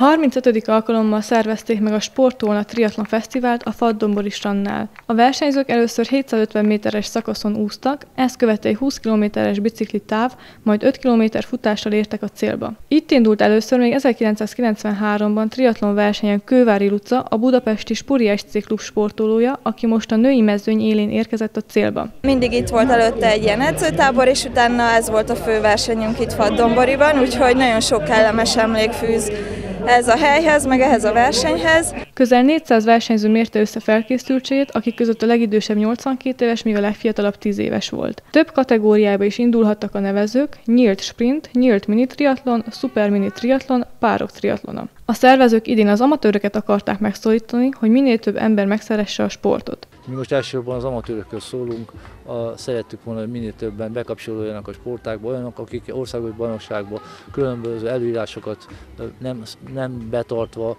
35. alkalommal szervezték meg a Sportolna Triathlon Fesztivált a Faddombori strandnál. A versenyzők először 750 méteres szakaszon úsztak, ezt követte egy 20 kilométeres bicikli táv, majd 5 km futással értek a célba. Itt indult először még 1993-ban triatlon versenyen Kővári Luca, a budapesti Spuri SC klub sportolója, aki most a női mezőny élén érkezett a célba. Mindig itt volt előtte egy ilyen edzőtábor, és utána ez volt a fő versenyünk itt Faddomboriban, úgyhogy nagyon sok kellemes emlék fűz ez a helyhez, meg ehhez a versenyhez. Közel 400 versenyző mérte össze felkészültségét, akik között a legidősebb 82 éves, míg a legfiatalabb 10 éves volt. Több kategóriába is indulhattak a nevezők, nyílt sprint, nyílt mini triatlon, szuper mini triatlon, párok triatlona. A szervezők idén az amatőröket akarták megszólítani, hogy minél több ember megszeresse a sportot. Mi most elsősorban az amatőrökről szólunk, a, szerettük volna, hogy minél többen bekapcsolódjanak a sportákba, olyanok, akik országos bajnokságban különböző előírásokat nem, nem betartva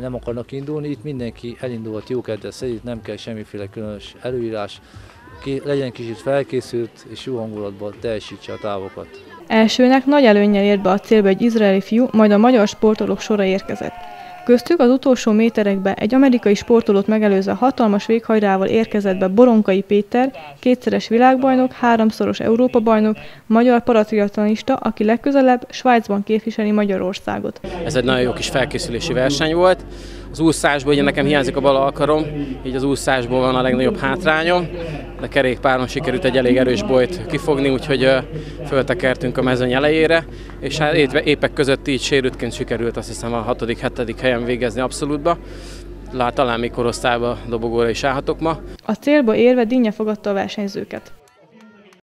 nem akarnak indulni. Itt mindenki elindulhat jó kedves szerint, nem kell semmiféle különös előírás, legyen kicsit felkészült és jó hangulatban teljesítse a távokat. Elsőnek nagy előnyel ért be a célba egy izraeli fiú, majd a magyar sportolók sora érkezett. Köztük az utolsó méterekbe egy amerikai sportolót megelőzve hatalmas véghajrával érkezett be Boronkai Péter, kétszeres világbajnok, háromszoros Európa-bajnok, magyar paratriatlonista, aki legközelebb Svájcban képviseli Magyarországot. Ez egy nagyon jó kis felkészülési verseny volt. Az úszásból ugye nekem hiányzik a bal alkarom, így az úszásból van a legnagyobb hátrányom, de kerékpáron sikerült egy elég erős bolyt kifogni, úgyhogy föltekertünk a mezőny elejére, és hát épek között így sérültként sikerült azt hiszem a 6.-7. helyen végezni abszolútba. Lát, talán még korosztályba dobogóra is állhatok ma. A célba érve dinnye fogadta a versenyzőket.